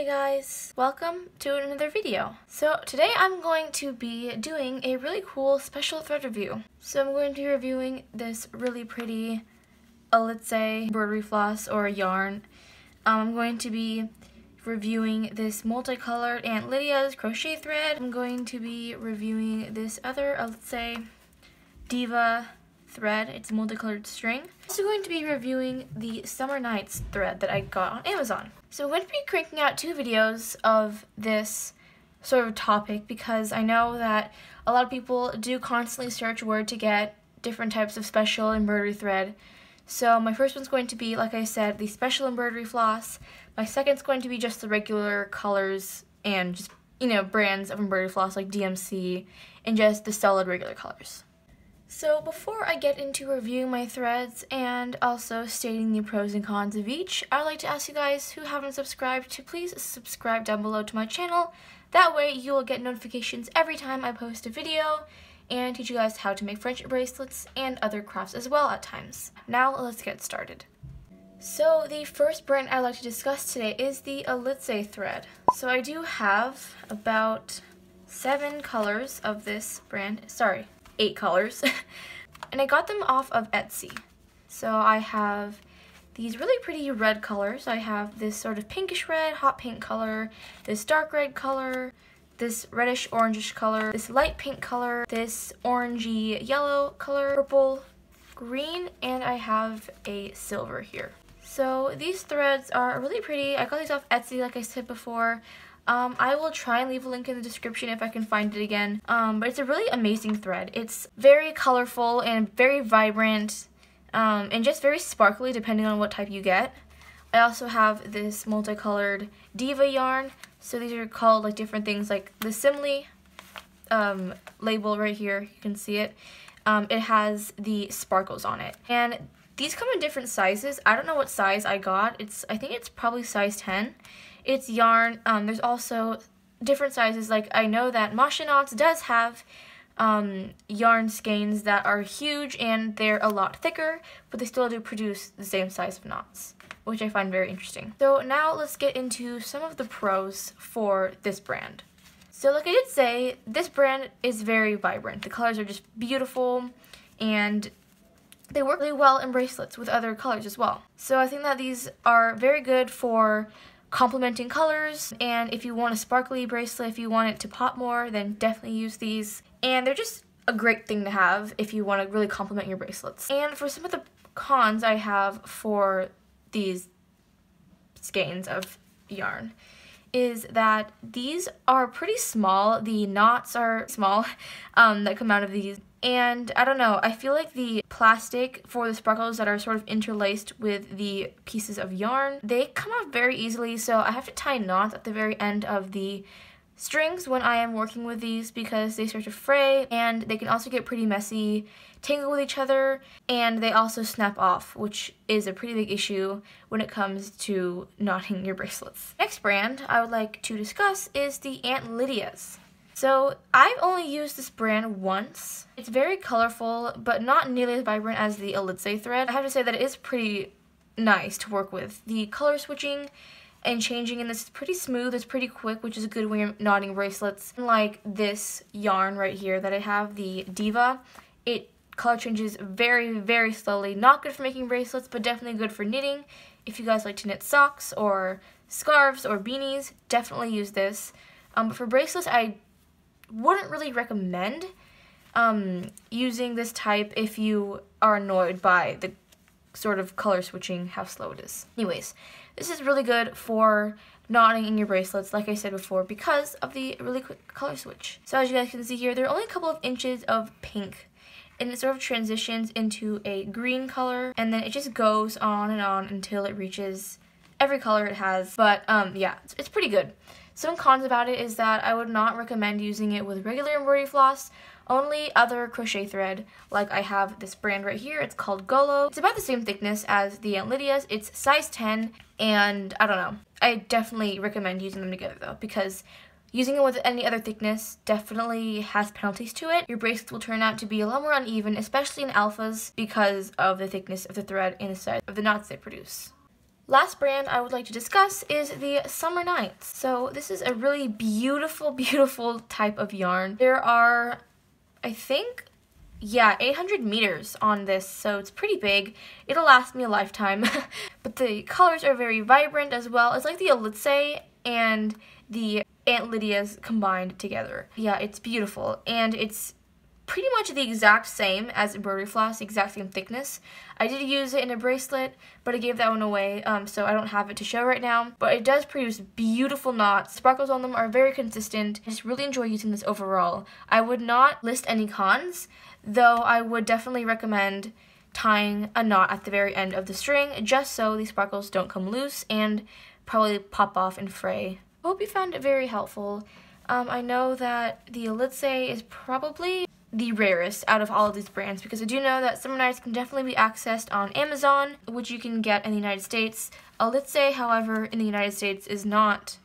Hey guys, welcome to another video. So today I'm going to be doing a really cool special thread review. So I'm going to be reviewing this really pretty Alize embroidery floss or yarn. Um, I'm going to be reviewing this multicolored Aunt Lydia's crochet thread. I'm going to be reviewing this other Alize Diva thread. It's a multicolored string. I'm also going to be reviewing the Summer Nights thread that I got on Amazon. So I'm going to be cranking out two videos of this sort of topic because I know that a lot of people do constantly search Word to get different types of special embroidery thread. So my first one's going to be, like I said, the special embroidery floss. My second's going to be just the regular colors and just, you know, brands of embroidery floss like DMC and just the solid regular colors. So before I get into reviewing my threads and also stating the pros and cons of each, I'd like to ask you guys who haven't subscribed to please subscribe down below to my channel. That way you will get notifications every time I post a video and teach you guys how to make friendship bracelets and other crafts as well at times. Now let's get started. So the first brand I'd like to discuss today is the Alize thread. So I do have about seven colors of this brand. Sorry, eight colors. and I got them off of Etsy. So I have these really pretty red colors. I have this sort of pinkish red, hot pink color, this dark red color, this reddish orangish color, this light pink color, this orangey yellow color, purple, green, and I have a silver here. So these threads are really pretty. I got these off Etsy like I said before. Um, I will try and leave a link in the description if I can find it again. Um, but it's a really amazing thread. It's very colorful and very vibrant um, and just very sparkly depending on what type you get. I also have this multicolored Diva yarn. So these are called like different things like the Simli um, label right here. You can see it. Um, it has the sparkles on it. And these come in different sizes. I don't know what size I got. It's I think it's probably size 10. It's yarn. Um, there's also different sizes. Like I know that Masha Knots does have um, yarn skeins that are huge and they're a lot thicker, but they still do produce the same size of knots, which I find very interesting. So now let's get into some of the pros for this brand. So like I did say, this brand is very vibrant. The colors are just beautiful and they work really well in bracelets with other colors as well. So I think that these are very good for complementing colors and if you want a sparkly bracelet if you want it to pop more then definitely use these. And they're just a great thing to have if you want to really complement your bracelets. And for some of the cons I have for these skeins of yarn is that these are pretty small. The knots are small um, that come out of these and I don't know, I feel like the plastic for the sparkles that are sort of interlaced with the pieces of yarn, they come off very easily, so I have to tie knots at the very end of the strings when I am working with these because they start to fray and they can also get pretty messy, tangle with each other, and they also snap off, which is a pretty big issue when it comes to knotting your bracelets. Next brand I would like to discuss is the Aunt Lydia's. So I've only used this brand once. It's very colorful, but not nearly as vibrant as the Alize thread. I have to say that it is pretty nice to work with. The color switching and changing in this is pretty smooth, it's pretty quick, which is good when you're knotting bracelets. Like this yarn right here that I have, the Diva, it color changes very, very slowly. Not good for making bracelets, but definitely good for knitting. If you guys like to knit socks or scarves or beanies, definitely use this. Um, but for bracelets, I wouldn't really recommend um, using this type if you are annoyed by the sort of color switching, how slow it is. Anyways, this is really good for knotting in your bracelets, like I said before, because of the really quick color switch. So as you guys can see here, there are only a couple of inches of pink and it sort of transitions into a green color and then it just goes on and on until it reaches every color it has. But um, yeah, it's, it's pretty good. Some cons about it is that I would not recommend using it with regular embroidery floss, only other crochet thread. Like I have this brand right here, it's called Golo. It's about the same thickness as the Aunt Lydia's, it's size 10, and I don't know. I definitely recommend using them together though, because Using it with any other thickness definitely has penalties to it. Your bracelets will turn out to be a lot more uneven, especially in alphas, because of the thickness of the thread and the size of the knots they produce. Last brand I would like to discuss is the Summer Nights. So this is a really beautiful, beautiful type of yarn. There are, I think, yeah, 800 meters on this, so it's pretty big. It'll last me a lifetime. but the colors are very vibrant as well. It's like the Alize and the Aunt Lydia's combined together. Yeah, it's beautiful. And it's pretty much the exact same as embroidery floss, exact same thickness. I did use it in a bracelet, but I gave that one away, um, so I don't have it to show right now. But it does produce beautiful knots. Sparkles on them are very consistent. I just really enjoy using this overall. I would not list any cons, though I would definitely recommend tying a knot at the very end of the string just so these sparkles don't come loose and probably pop off and fray. Hope you found it very helpful. Um, I know that the Alize is probably the rarest out of all of these brands because I do know that Summer Nights can definitely be accessed on Amazon, which you can get in the United States. Alize, however, in the United States is not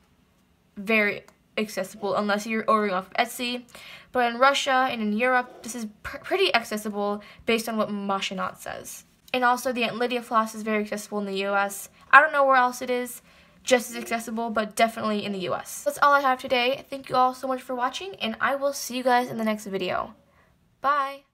very accessible unless you're ordering off of Etsy. But in Russia and in Europe, this is pr pretty accessible based on what Machinot says. And also the Aunt Lydia floss is very accessible in the US. I don't know where else it is just as accessible, but definitely in the US. That's all I have today. Thank you all so much for watching, and I will see you guys in the next video. Bye!